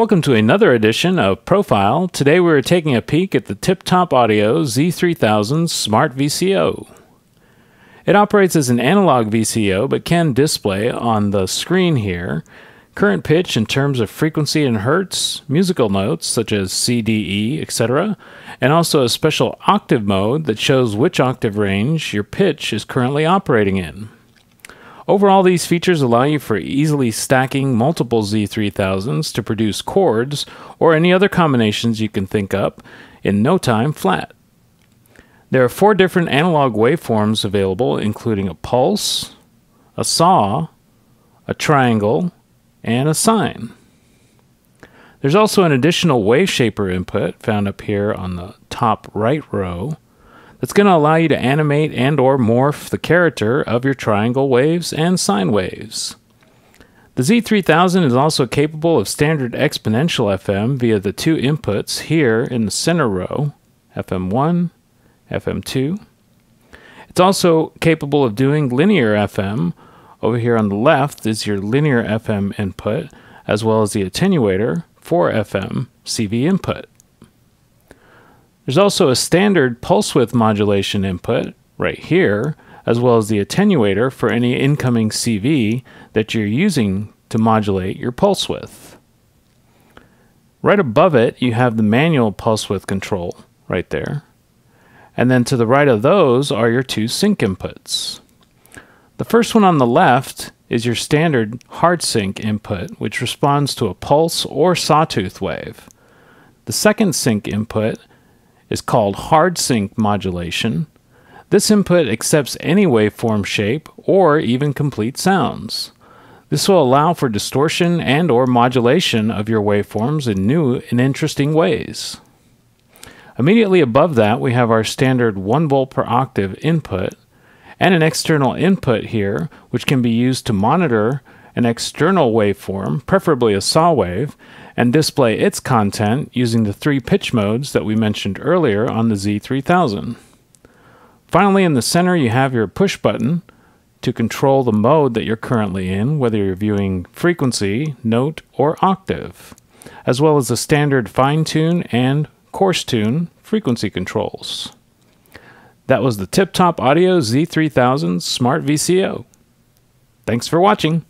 Welcome to another edition of Profile. Today we're taking a peek at the Tip Top Audio Z3000 Smart VCO. It operates as an analog VCO but can display on the screen here current pitch in terms of frequency and hertz, musical notes such as C, D, E, etc., and also a special octave mode that shows which octave range your pitch is currently operating in. Overall, these features allow you for easily stacking multiple Z3000s to produce chords or any other combinations you can think up in no time flat. There are four different analog waveforms available, including a pulse, a saw, a triangle, and a sine. There's also an additional wave shaper input found up here on the top right row that's going to allow you to animate and or morph the character of your triangle waves and sine waves. The Z3000 is also capable of standard exponential FM via the two inputs here in the center row, FM1, FM2. It's also capable of doing linear FM. Over here on the left is your linear FM input, as well as the attenuator for FM CV input. There's also a standard pulse width modulation input right here, as well as the attenuator for any incoming CV that you're using to modulate your pulse width. Right above it, you have the manual pulse width control right there. And then to the right of those are your two sync inputs. The first one on the left is your standard hard sync input, which responds to a pulse or sawtooth wave. The second sync input is called hard sync modulation. This input accepts any waveform shape or even complete sounds. This will allow for distortion and or modulation of your waveforms in new and interesting ways. Immediately above that, we have our standard 1 volt per octave input and an external input here, which can be used to monitor an external waveform, preferably a saw wave, and display its content using the three pitch modes that we mentioned earlier on the Z3000. Finally, in the center, you have your push button to control the mode that you're currently in, whether you're viewing frequency, note, or octave, as well as the standard fine tune and coarse tune frequency controls. That was the Tip Top Audio Z3000 Smart VCO. Thanks for watching.